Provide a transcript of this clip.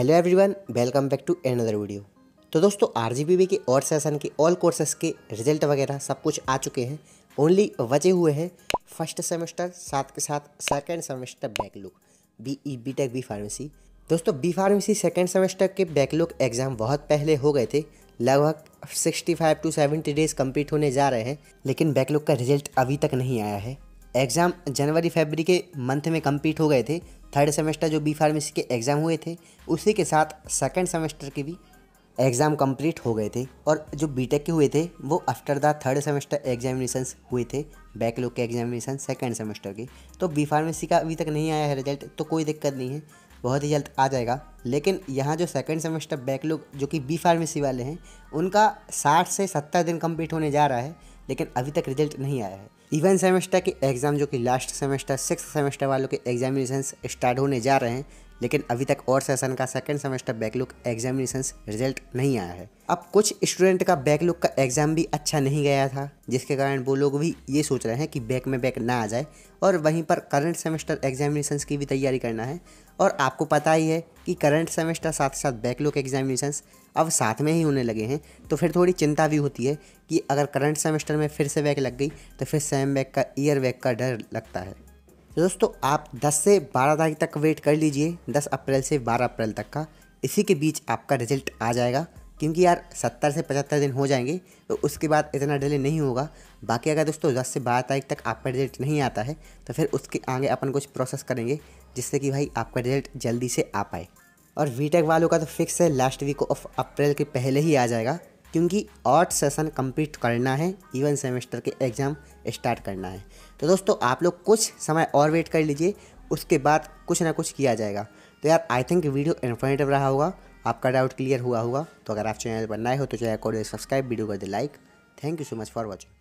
Hello everyone, welcome back to another video तो दोस्तों are के और सेशन के ऑल कोर्सेस के रिज़ल्ट वगैरह सब कुछ आ चुके हैं। ओनली बचे हुए हैं फ़र्स्ट सेमेस्टर साथ के साथ second semester backlog B E B tech B pharmacy दोस्तों बी फार्मेसी सेकेंड सेमेस्टर के बैकलुक एग्ज़ाम बहुत पहले हो गए थे। लगभग 65 टू 70 डेज़ कंप्लीट होने जा रहे हैं, लेकिन बैकलुक का रिज़ल्ट अभी तक नहीं आया है। एग्ज़ाम जनवरी फरवरी के मंथ में कंप्लीट हो गए थे थर्ड सेमेस्टर जो बी फार्मेसी के एग्ज़ाम हुए थे, उसी के साथ सेकेंड सेमेस्टर के भी एग्ज़ाम कंप्लीट हो गए थे और जो बीटेक के हुए थे, वो after the third semester examination हुए थे बैकलॉग के एग्जामिनेशन सेकेंड सेमेस्टर के। तो बी फार्मेसी का अभी तक नहीं आया है रिज़ल्ट तो कोई दिक्कत नहीं है, बहुत ही जल्द आ जाएगा। लेकिन यहाँ जो सेकेंड सेमेस्टर बैकलॉग जो कि बी फार्मेसी वाले हैं, उनका साठ से सत्तर दिन कंप्लीट होने जा रहा है लेकिन अभी तक रिज़ल्ट नहीं आया है। इवन सेमेस्टर के एग्ज़ाम जो कि लास्ट सेमेस्टर, सिक्स सेमेस्टर वालों के एग्जामिनेशन स्टार्ट होने जा रहे हैं लेकिन अभी तक और सेशन का second semester backlog examination result नहीं आया है। अब कुछ स्टूडेंट का बैकलुक का एग्ज़ाम भी अच्छा नहीं गया था, जिसके कारण वो लोग भी ये सोच रहे हैं कि बैक में बैक ना आ जाए और वहीं पर करंट सेमेस्टर एग्जामिनेशन की भी तैयारी करना है। और आपको पता ही है कि करंट सेमेस्टर साथ साथ बैकलुक एग्जामिनेशन अब साथ में ही होने लगे हैं तो फिर थोड़ी चिंता भी होती है कि अगर करंट सेमेस्टर में फिर से बैक लग गई तो फिर सेम बैक का ईयर बैक का डर लगता है। तो दोस्तों, आप 10 से 12 तारीख तक वेट कर लीजिए। 10 अप्रैल से 12 अप्रैल तक का। इसी के बीच आपका रिज़ल्ट आ जाएगा। क्योंकि यार 70 से 75 दिन हो जाएँगे तो उसके बाद इतना डिले नहीं होगा। बाकी अगर दोस्तों 10 से 12 तारीख तक आपका रिज़ल्ट नहीं आता है तो फिर उसके आगे अपन कुछ प्रोसेस करेंगे, जिससे कि भाई आपका रिज़ल्ट जल्दी से आ पाए। और वी वालों का तो फिक्स है लास्ट वीक ऑफ़ अप्रैल के पहले ही आ जाएगा। क्योंकि आठ सेशन कंप्लीट करना है इवन सेमेस्टर के एग्ज़ाम स्टार्ट करना है। तो दोस्तों, आप लोग कुछ समय और वेट कर लीजिए, उसके बाद कुछ ना कुछ किया जाएगा। तो यार आई थिंक वीडियो इन्फॉर्मेटिव रहा होगा, आपका डाउट क्लियर हुआ होगा। तो अगर आप चैनल पर नए हो तो चैनल को सब्सक्राइब वीडियो कर दे like thank you so much for watching